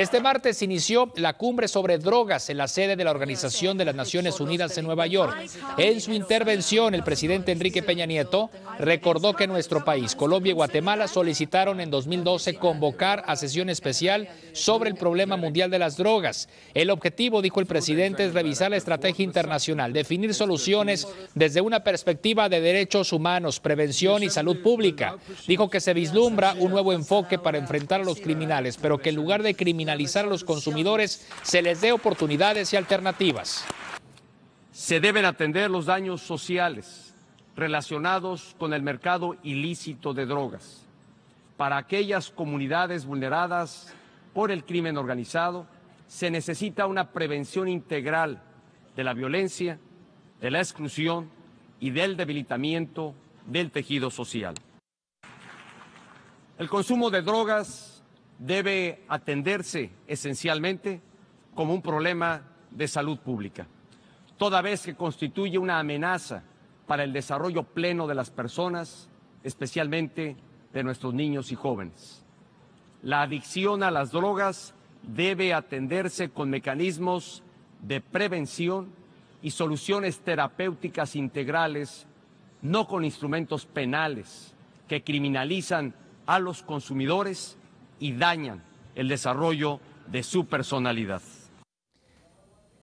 Este martes inició la cumbre sobre drogas en la sede de la Organización de las Naciones Unidas en Nueva York. En su intervención, el presidente Enrique Peña Nieto recordó que nuestro país, Colombia y Guatemala, solicitaron en 2012 convocar a sesión especial sobre el problema mundial de las drogas. El objetivo, dijo el presidente, es revisar la estrategia internacional, definir soluciones desde una perspectiva de derechos humanos, prevención y salud pública. Dijo que se vislumbra un nuevo enfoque para enfrentar a los criminales, pero que en lugar de a los consumidores, se les dé oportunidades y alternativas. Se deben atender los daños sociales relacionados con el mercado ilícito de drogas. Para aquellas comunidades vulneradas por el crimen organizado, se necesita una prevención integral de la violencia, de la exclusión y del debilitamiento del tejido social. El consumo de drogas debe atenderse esencialmente como un problema de salud pública, toda vez que constituye una amenaza para el desarrollo pleno de las personas, especialmente de nuestros niños y jóvenes. La adicción a las drogas debe atenderse con mecanismos de prevención y soluciones terapéuticas integrales, no con instrumentos penales que criminalizan a los consumidores y dañan el desarrollo de su personalidad.